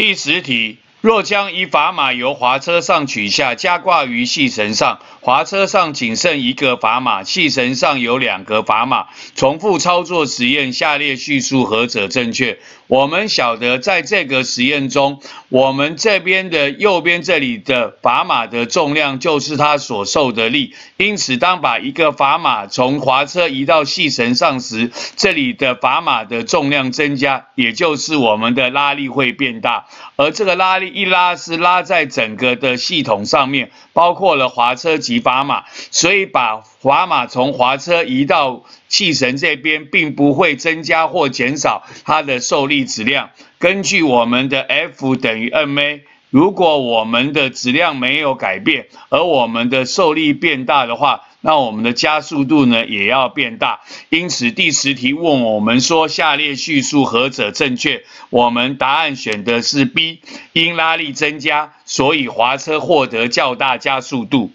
第十题。若将一砝码由滑车上取下，加挂于细绳上，滑车上仅剩一个砝码，细绳上有两个砝码，重复操作实验，下列叙述何者正确？我们晓得，在这个实验中，我们这边的右边这里的砝码的重量就是它所受的力，因此当把一个砝码从滑车移到细绳上时，这里的砝码的重量增加，也就是我们的拉力会变大，而这个拉力一拉是拉在整个的系统上面，包括了滑车及砝码，所以把砝码从滑车移到气绳这边，并不会增加或减少它的受力质量。根据我们的 F 等于 ma，如果我们的质量没有改变，而我们的受力变大的话，那我们的加速度呢也要变大。因此第十题问我们说下列叙述何者正确？我们答案选的是 B，因拉力增加，所以滑车获得较大加速度。